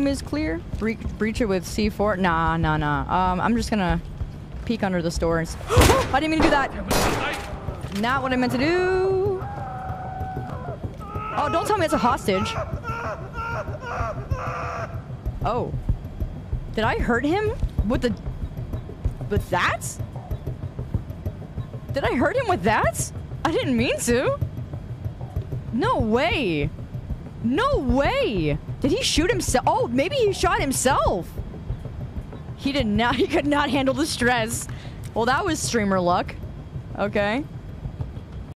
Room is clear. Bre breach it with C4. Nah, nah, nah. Um, I'm just gonna peek under the store I didn't mean to do that. Not what I meant to do. Oh, don't tell me it's a hostage. Oh. Did I hurt him with the... With that? Did I hurt him with that? I didn't mean to. No way. No way. Did he shoot himself? Oh, maybe he shot himself. He did not. He could not handle the stress. Well, that was streamer luck. Okay.